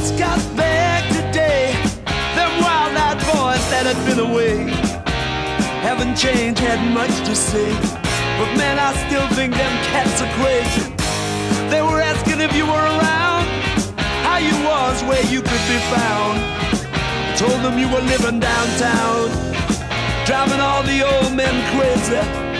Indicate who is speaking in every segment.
Speaker 1: Cats got back today. Them wild eyed boys that had been away haven't changed, had much to say. But man, I still think them cats are crazy. They were asking if you were around, how you was, where you could be found. I told them you were living downtown, driving all the old men crazy.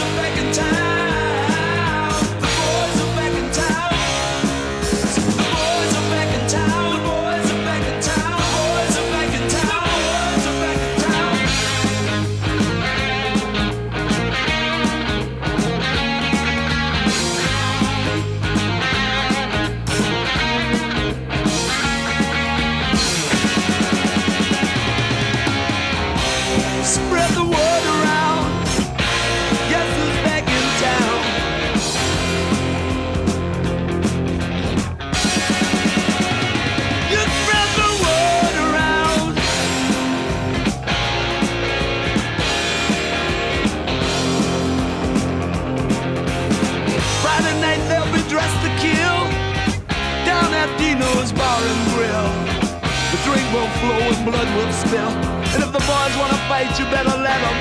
Speaker 1: Flow and blood will spill. And if the boys wanna fight, you better let them.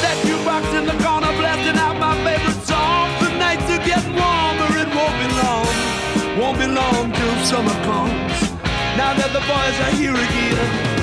Speaker 1: That jukebox in the corner blasting out my favorite song. The nights are getting warmer, it won't be long. Won't be long till summer comes. Now that the boys are here again.